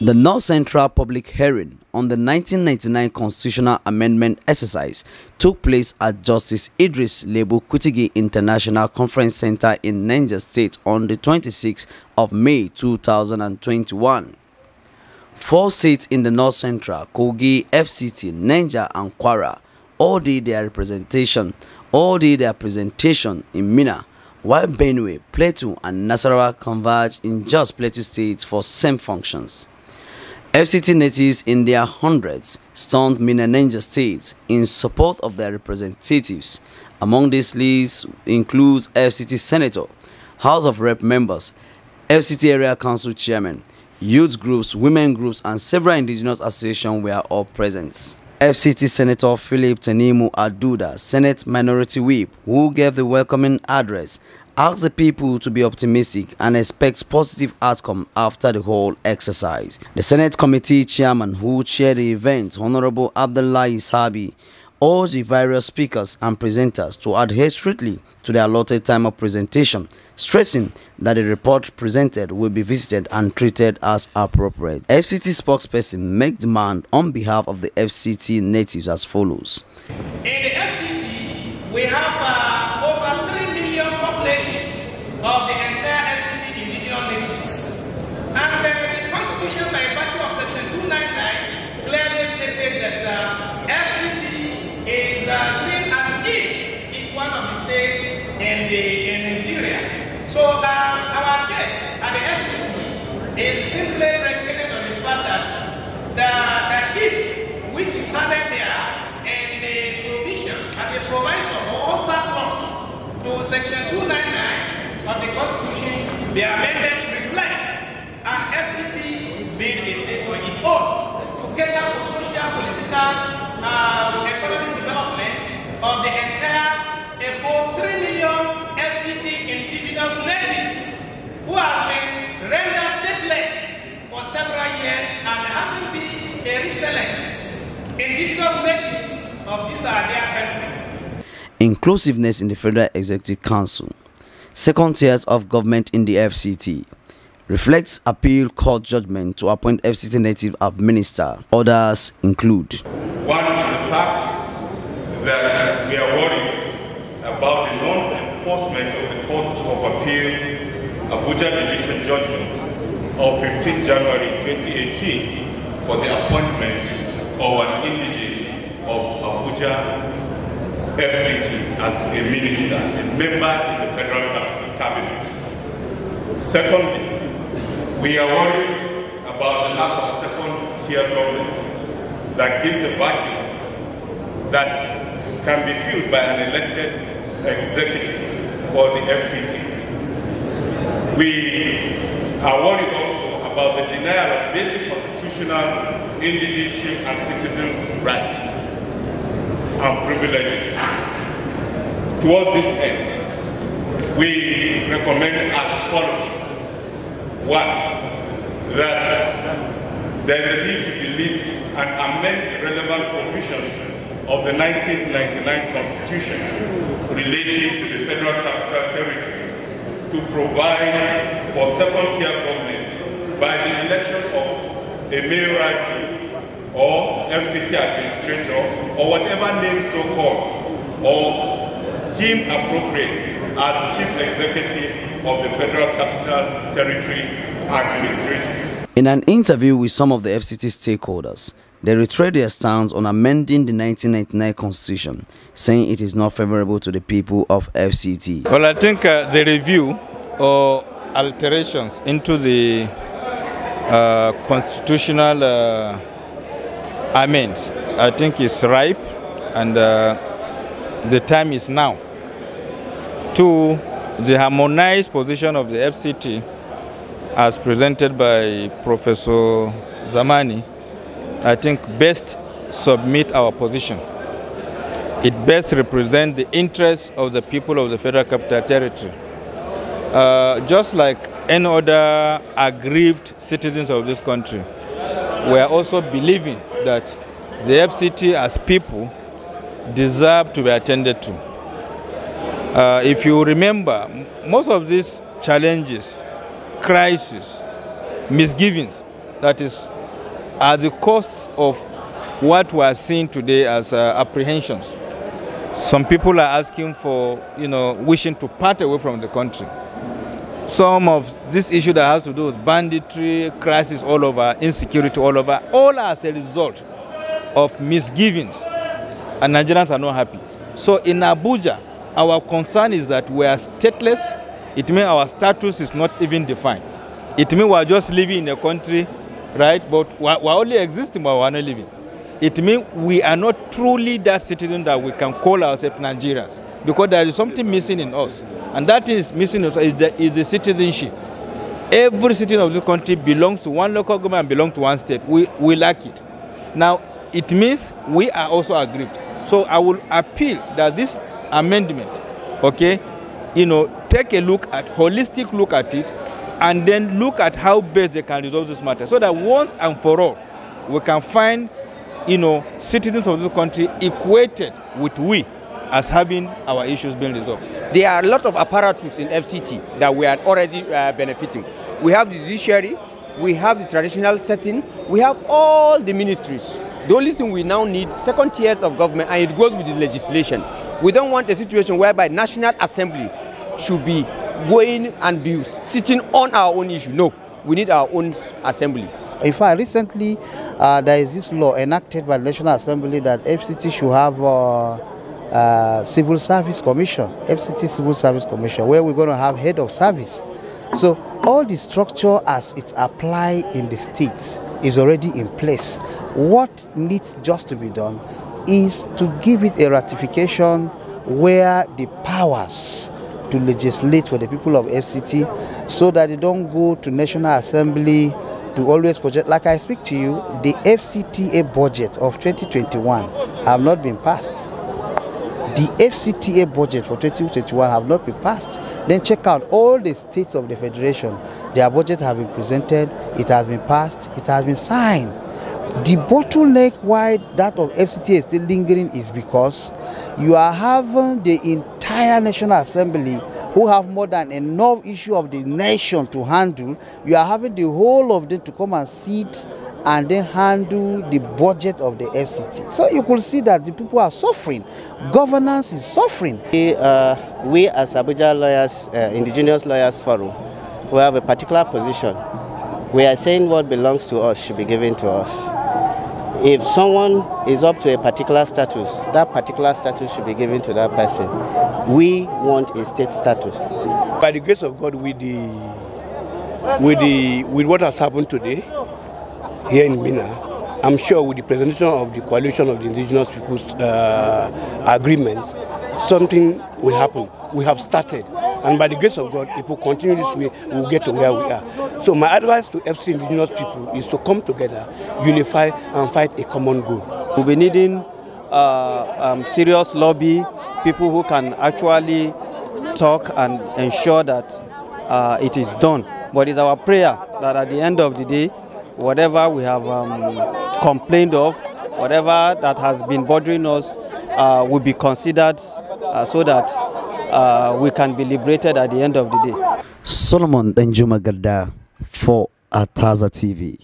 The North Central public hearing on the 1999 constitutional amendment exercise took place at Justice Idris Legbo Kutigi International Conference Center in Niger State on the 26th of May 2021. Four states in the North Central, Kogi, FCT, Niger and Kwara all did their representation, all did their presentation in Minna, while Benue, Plateau and Nasarawa converged in just Plateau states for same functions. FCT natives in their hundreds stormed Minananja states in support of their representatives. Among these lists includes FCT Senator, House of Rep members, FCT Area Council Chairman, youth groups, women groups, and several indigenous associations were all present. FCT Senator Philip Tanimu Aduda, Senate Minority Whip, who gave the welcoming address, asked the people to be optimistic and expect positive outcome after the whole exercise. The Senate Committee Chairman who chaired the event, Honorable Abdullah Isabi, urged the various speakers and presenters to adhere strictly to the allotted time of presentation, stressing that the report presented will be visited and treated as appropriate. FCT spokesperson make demand on behalf of the FCT natives as follows. In the FCT, we have uh, over 3 million of the entire FCT indigenous natives. And uh, the Constitution, by virtue of Section 299, clearly stated that uh, FCT is uh, seen as if it's one of the states in, the, in Nigeria. So uh, our guess at the FCT is simply predicated on the fact that the, the if which is started there in the provision as a proviso or star clause to section 299 of the Constitution, the amendment reflects an FCT being a state on its own to cater for social, political, uh, economic development of the entire about 3 million FCT indigenous natives who have been rendered stateless for several years and having been a resilience indigenous natives of this dear country. Inclusiveness in the Federal Executive Council. Second tiers of government in the FCT reflects appeal court judgment to appoint FCT native as minister. Others include One is the fact that we are worried about the non-enforcement of the Court of Appeal Abuja Division judgment of 15 January 2018 for the appointment of an indigene of Abuja FCT as a minister, a member in the federal cabinet. Secondly, we are worried about the lack of second-tier government that gives a vacuum that can be filled by an elected executive for the FCT. We are worried also about the denial of basic constitutional indigenous and citizens' rights and privileges. Towards this end, we recommend as follows. One, that there is a need to delete and amend the relevant provisions of the 1999 Constitution relating to the Federal Capital Territory to provide for second-tier government by the election of a mayoralty or FCT administrator or whatever name so called or deemed appropriate as chief executive of the Federal Capital Territory Administration. In an interview with some of the FCT stakeholders, they reiterate their stance on amending the 1999 constitution, saying it is not favorable to the people of FCT. Well, I think uh, the review or alterations into the uh, constitutional uh, amendments, I think it's ripe and uh, the time is now. To the harmonized position of the FCT as presented by Professor Zamani, I think best submit our position. It best represents the interests of the people of the Federal Capital Territory. Uh, just like any other aggrieved citizens of this country, we are also believing that the FCT as people deserve to be attended to. Uh, if you remember, most of these challenges, crises, misgivings, that is, are the cause of what we are seeing today as uh, apprehensions. Some people are asking for, you know, wishing to part away from the country. Some of this issue that has to do with banditry, crisis all over, insecurity all over, all as a result of misgivings. And Nigerians are not happy. So in Abuja, our concern is that we are stateless. It means our status is not even defined. It means we are just living in a country, right? But we are only existing, but we are not living. It means we are not truly that citizen that we can call ourselves Nigerians because there is something missing in us. And that is missing in is the, is the citizenship. Every citizen of this country belongs to one local government and belongs to one state. We, we lack it. Now, it means we are also aggrieved. So I will appeal that this amendment, okay, you know, take a look at, holistic look at it, and then look at how best they can resolve this matter. So that once and for all, we can find, you know, citizens of this country equated with we as having our issues being resolved. There are a lot of apparatus in FCT that we are already uh, benefiting. We have the judiciary, we have the traditional setting, we have all the ministries. The only thing we now need, second tiers of government, and it goes with the legislation. We don't want a situation whereby National Assembly should be going and be sitting on our own issue. No, we need our own assembly. In fact, recently uh, there is this law enacted by the National Assembly that FCT should have uh, uh, Civil Service Commission, FCT Civil Service Commission, where we're going to have head of service. So all the structure as it's applied in the states is already in place. What needs just to be done is to give it a ratification where the powers to legislate for the people of FCT so that they don't go to National Assembly to always project. Like I speak to you, the FCTA budget of 2021 have not been passed. The FCTA budget for 2021 have not been passed. Then check out all the states of the federation. Their budget have been presented, it has been passed, it has been signed. The bottleneck why that of FCTA is still lingering is because you are having the entire National Assembly who have more than enough issue of the nation to handle. You are having the whole of them to come and sit and then handle the budget of the FCT. So you could see that the people are suffering. Governance is suffering. We, uh, we as Abuja lawyers, uh, indigenous lawyers forum, we have a particular position. We are saying what belongs to us should be given to us. If someone is up to a particular status, that particular status should be given to that person. We want a state status. By the grace of God, with the with the with what has happened today here in Minna, I'm sure with the presentation of the coalition of the indigenous peoples uh, agreement, something will happen. We have started, and by the grace of God, if we continue this way, we'll get to where we are. So my advice to FC indigenous people is to come together, unify, and fight a common goal. We'll be needing uh, um, serious lobby, people who can actually talk and ensure that uh, it is done. But it's our prayer that at the end of the day, whatever we have um, complained of, whatever that has been bothering us, uh, will be considered uh, so that uh, we can be liberated at the end of the day. Solomon Danjuma for Ataza TV.